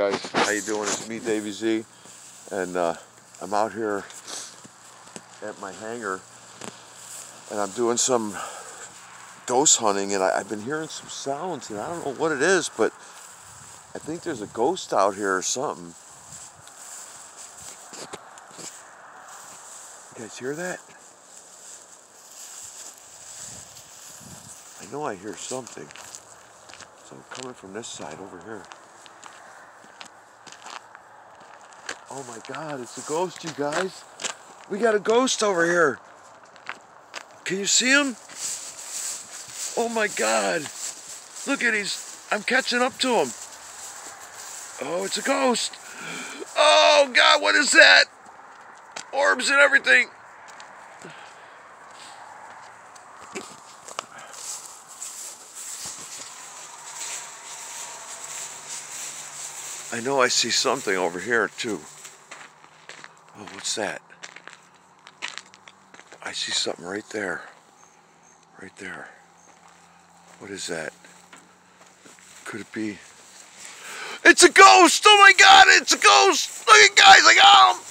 guys, how you doing? It's me, Davey Z, and uh, I'm out here at my hangar, and I'm doing some ghost hunting, and I, have been hearing some sounds, and I don't know what it is, but I think there's a ghost out here or something. You guys hear that? I know I hear something. So I'm coming from this side over here. Oh my God, it's a ghost, you guys. We got a ghost over here. Can you see him? Oh my God. Look at he's, I'm catching up to him. Oh, it's a ghost. Oh God, what is that? Orbs and everything. I know I see something over here too. Oh, what's that? I see something right there. Right there. What is that? Could it be? It's a ghost! Oh my god, it's a ghost! Look at guys, I got him!